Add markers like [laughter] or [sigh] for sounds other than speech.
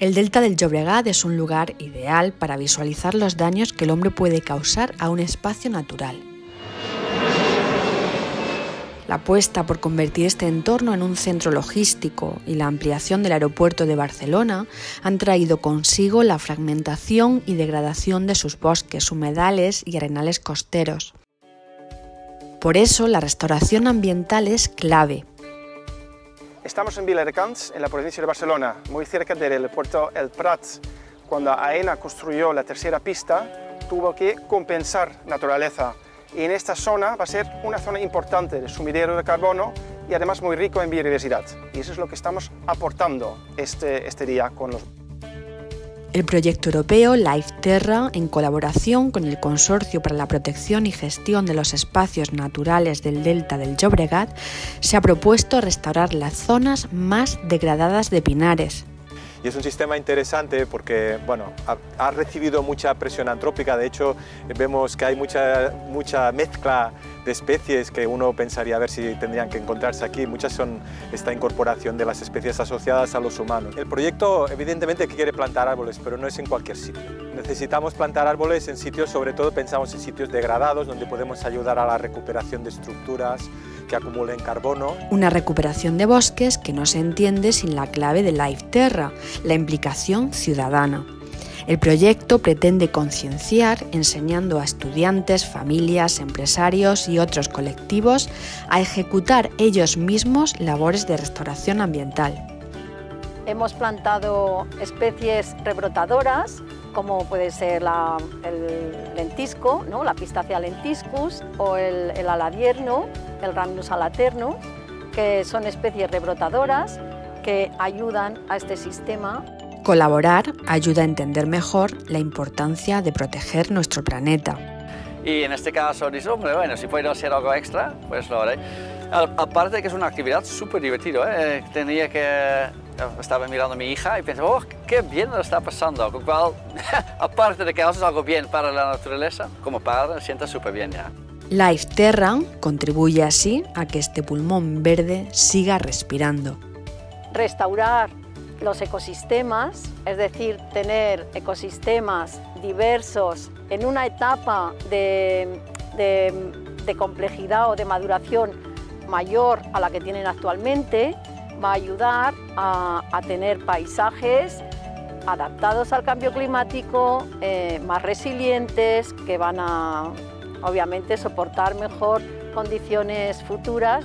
El delta del Llobregat es un lugar ideal para visualizar los daños que el hombre puede causar a un espacio natural. La apuesta por convertir este entorno en un centro logístico y la ampliación del aeropuerto de Barcelona han traído consigo la fragmentación y degradación de sus bosques, humedales y arenales costeros. Por eso la restauración ambiental es clave. Estamos en Viladecans, en la provincia de Barcelona, muy cerca del puerto El Prat. Cuando AENA construyó la tercera pista, tuvo que compensar naturaleza y en esta zona va a ser una zona importante de sumidero de carbono y además muy rico en biodiversidad. Y eso es lo que estamos aportando este, este día con los... El proyecto europeo Life Terra, en colaboración con el Consorcio para la Protección y Gestión de los Espacios Naturales del Delta del Llobregat, se ha propuesto restaurar las zonas más degradadas de pinares, y es un sistema interesante porque bueno, ha, recibido mucha presión antrópica, de hecho vemos que hay mucha, mucha mezcla de especies que uno pensaría a ver si tendrían que encontrarse aquí, muchas son esta incorporación de las especies asociadas a los humanos. El proyecto evidentemente quiere plantar árboles, pero no es en cualquier sitio. Necesitamos plantar árboles en sitios, sobre todo pensamos en sitios degradados, donde podemos ayudar a la recuperación de estructuras, que acumulen carbono. Una recuperación de bosques que no se entiende sin la clave de Life Terra, la implicación ciudadana. El proyecto pretende concienciar enseñando a estudiantes, familias, empresarios y otros colectivos a ejecutar ellos mismos labores de restauración ambiental. Hemos plantado especies rebrotadoras como puede ser el lentisco, ¿no? la pistacia lentiscus o el, el aladierno, el Rhamnus alaterno, que son especies rebrotadoras que ayudan a este sistema. Colaborar ayuda a entender mejor la importancia de proteger nuestro planeta. Y en este caso hombre, bueno, si puedo hacer algo extra, pues lo haré. Aparte de que es una actividad súper divertida, ¿eh? tenía que estaba mirando a mi hija y pensé, oh, qué bien lo está pasando. Con cual, [laughs] aparte de que haces algo bien para la naturaleza, como padre, me siento súper bien ya. Life Terra contribuye así a que este pulmón verde siga respirando. Restaurar los ecosistemas, es decir, tener ecosistemas diversos en una etapa de, de complejidad o de maduración mayor a la que tienen actualmente, va a ayudar a, tener paisajes adaptados al cambio climático, eh, más resilientes, que van a obviamente soportar mejor condiciones futuras